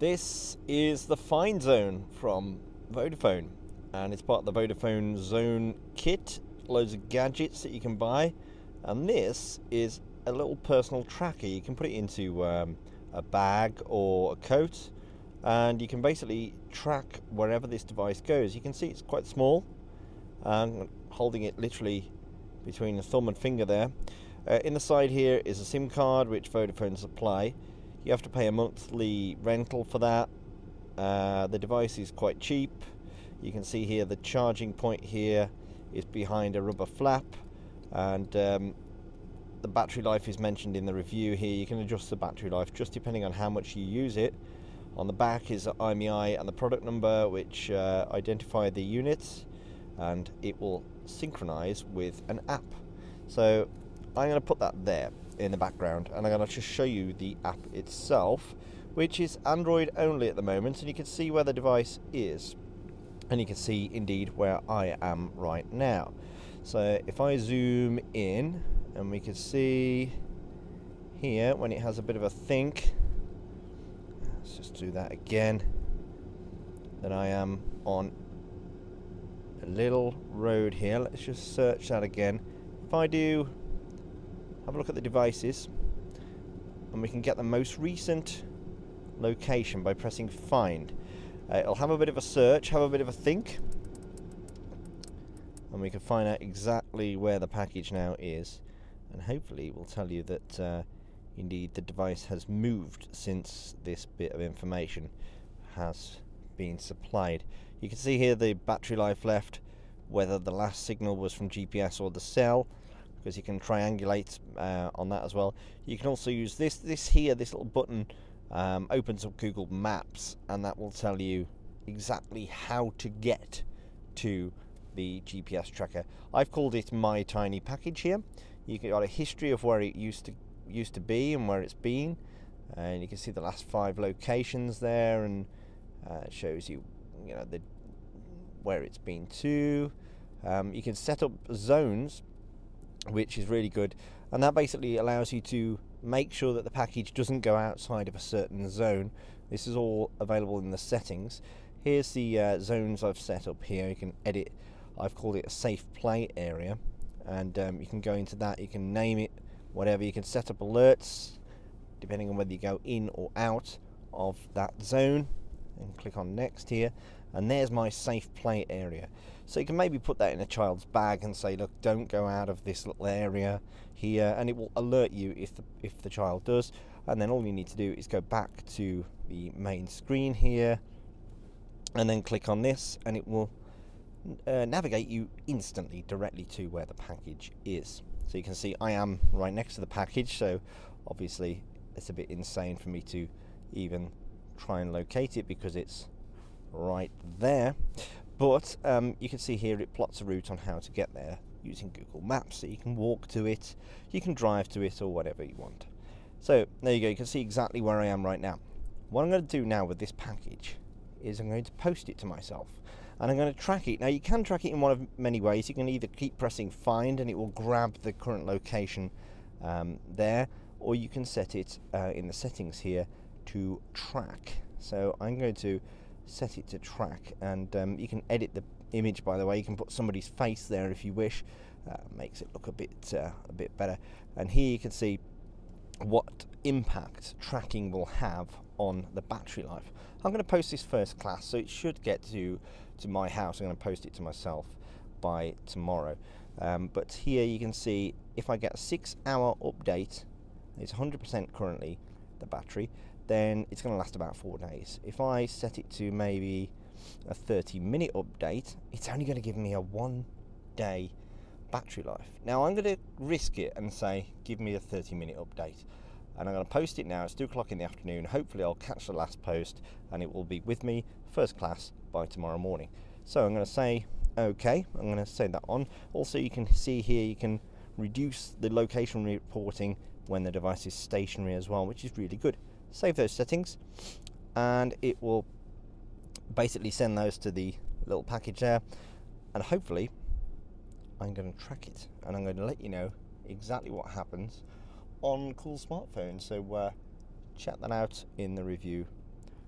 This is the Findxone from Vodafone, and it's part of the Vodafone Xone kit. Loads of gadgets that you can buy, and this is a little personal tracker. You can put it into um, a bag or a coat, and you can basically track wherever this device goes. You can see it's quite small. I'm holding it literally between the thumb and finger there. Uh, in the side here is a SIM card which Vodafone supply. You have to pay a monthly rental for that. Uh, the device is quite cheap. You can see here the charging point here is behind a rubber flap and um, the battery life is mentioned in the review here. You can adjust the battery life just depending on how much you use it. On the back is the IMEI and the product number which uh, identify the units and it will synchronize with an app. So I'm going to put that there in the background and I'm going to just show you the app itself which is Android only at the moment and you can see where the device is and you can see indeed where I am right now. So if I zoom in and we can see here when it has a bit of a think let's just do that again that I am on a little road here let's just search that again if I do have a look at the devices and we can get the most recent location by pressing find. Uh, it'll have a bit of a search have a bit of a think and we can find out exactly where the package now is. And hopefully it will tell you that uh, indeed the device has moved since this bit of information has been supplied. You can see here the battery life left whether the last signal was from GPS or the cell because you can triangulate uh, on that as well. You can also use this this here, this little button um, opens up Google Maps and that will tell you exactly how to get to the GPS tracker. I've called it my tiny package here. You got a history of where it used to used to be and where it's been, and you can see the last five locations there, and uh, shows you you know the where it's been to. Um, you can set up zones which is really good. And that basically allows you to make sure that the package doesn't go outside of a certain zone. This is all available in the settings. Here's the uh, zones I've set up here. You can edit. I've called it a safe play area, and um, you can go into that. You can name it whatever. You can set up alerts depending on whether you go in or out of that zone. And click on next here, and there's my safe play area. So you can maybe put that in a child's bag and say, look, don't go out of this little area here, and it will alert you if the, if the child does. And then all you need to do is go back to the main screen here, and then click on this, and it will uh, navigate you instantly directly to where the package is. So you can see I am right next to the package, so obviously it's a bit insane for me to even try and locate it because it's right there. But um, you can see here it plots a route on how to get there using Google Maps. So you can walk to it, you can drive to it, or whatever you want. So there you go, you can see exactly where I am right now. What I'm going to do now with this package is I'm going to post it to myself and I'm going to track it. Now you can track it in one of many ways. You can either keep pressing find and it will grab the current location um, there, or you can set it uh, in the settings here to track. So I'm going to set it to track and um, you can edit the image by the way. You can put somebody's face there if you wish. Uh, makes it look a bit uh, a bit better. And here you can see what impact tracking will have on the battery life. I'm going to post this first class so it should get to to my house. I'm going to post it to myself by tomorrow. Um, but here you can see if I get a six hour update it's 100% currently the battery then it's going to last about four days. If I set it to maybe a 30 minute update, it's only going to give me a one day battery life. Now I'm going to risk it and say, give me a 30 minute update. And I'm going to post it now. It's 2 o'clock in the afternoon. Hopefully, I'll catch the last post and it will be with me first class by tomorrow morning. So I'm going to say, okay, I'm going to send that on. Also, you can see here, you can reduce the location reporting when the device is stationary as well, which is really good save those settings and it will basically send those to the little package there and hopefully I'm going to track it and I'm going to let you know exactly what happens on cool smartphones so uh, check that out in the review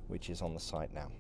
which is on the site now.